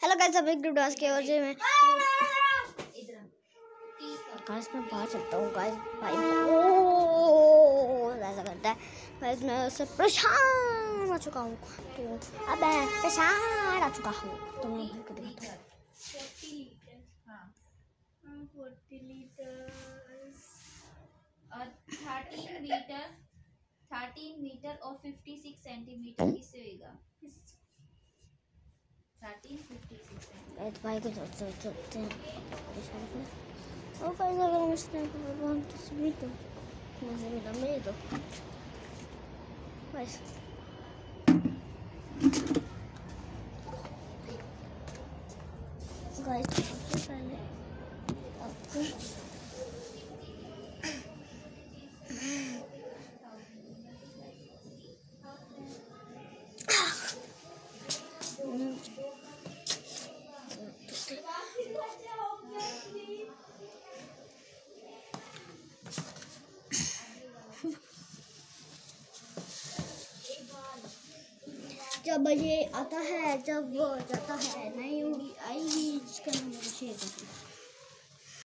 Hello guys अभी group dance की वजह में। गाइस मैं बाहर चलता हूँ गाइस भाई ओ ऐसा करता है। गाइस मैं उससे परेशान आ चुका हूँ। तो अब मैं परेशान आ चुका हूँ। तो मैं भाई को दिखाता हूँ। और थर्टीन मीटर थर्टीन मीटर और फिफ्टी सिक्स सेंटीमीटर को चलते चलते हैं परेशान कर ओ गाइस अगर मैं स्नैप कर रहा हूँ तो भी तो जब ये आता है जब वो जाता है नहीं होगी